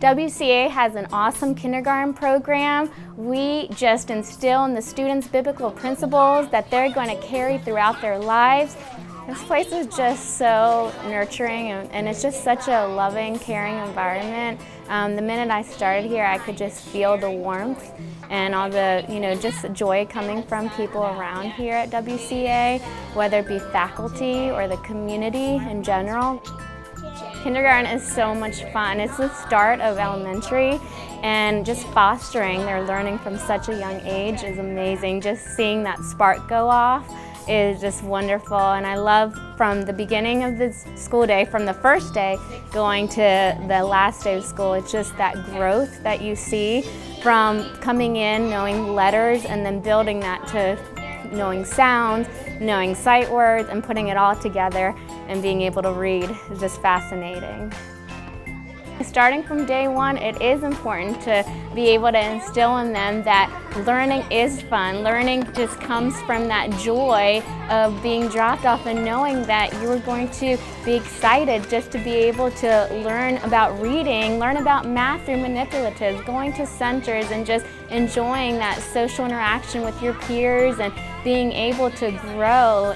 WCA has an awesome kindergarten program. We just instill in the students biblical principles that they're going to carry throughout their lives. This place is just so nurturing and, and it's just such a loving, caring environment. Um, the minute I started here, I could just feel the warmth and all the, you know, just joy coming from people around here at WCA, whether it be faculty or the community in general. Kindergarten is so much fun. It's the start of elementary and just fostering their learning from such a young age is amazing. Just seeing that spark go off is just wonderful and I love from the beginning of the school day, from the first day going to the last day of school, it's just that growth that you see from coming in, knowing letters and then building that to knowing sounds, knowing sight words, and putting it all together and being able to read is just fascinating. Starting from day one, it is important to be able to instill in them that learning is fun. Learning just comes from that joy of being dropped off and knowing that you are going to be excited just to be able to learn about reading, learn about math through manipulatives, going to centers and just enjoying that social interaction with your peers and being able to grow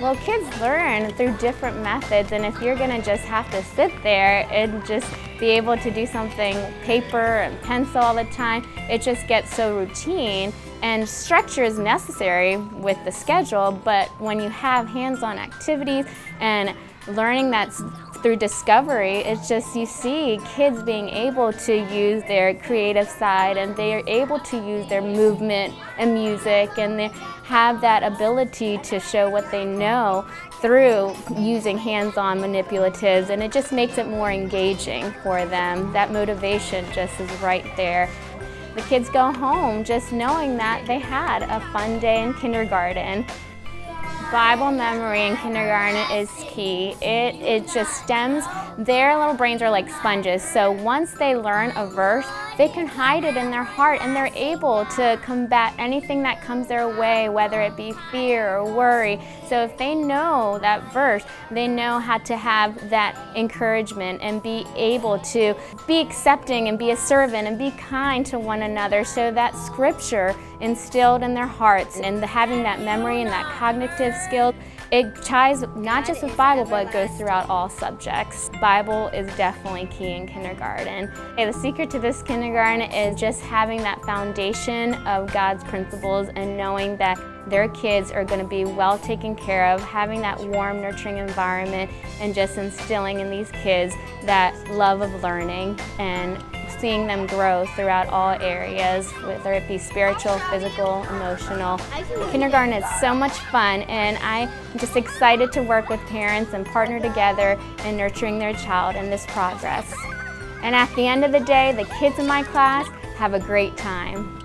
well, kids learn through different methods, and if you're going to just have to sit there and just be able to do something paper and pencil all the time, it just gets so routine. And structure is necessary with the schedule, but when you have hands-on activities and learning that's through discovery, it's just you see kids being able to use their creative side and they are able to use their movement and music and they have that ability to show what they know through using hands-on manipulatives and it just makes it more engaging for them. That motivation just is right there. The kids go home just knowing that they had a fun day in kindergarten. Bible memory in kindergarten is key. It, it just stems, their little brains are like sponges. So once they learn a verse, they can hide it in their heart and they're able to combat anything that comes their way, whether it be fear or worry. So if they know that verse, they know how to have that encouragement and be able to be accepting and be a servant and be kind to one another so that scripture instilled in their hearts and the, having that memory and that cognitive it ties not just with Bible, but it goes throughout all subjects. Bible is definitely key in kindergarten. The secret to this kindergarten is just having that foundation of God's principles and knowing that their kids are going to be well taken care of, having that warm, nurturing environment, and just instilling in these kids that love of learning and seeing them grow throughout all areas, whether it be spiritual, physical, emotional. Kindergarten is so much fun and I'm just excited to work with parents and partner together in nurturing their child in this progress. And at the end of the day, the kids in my class have a great time.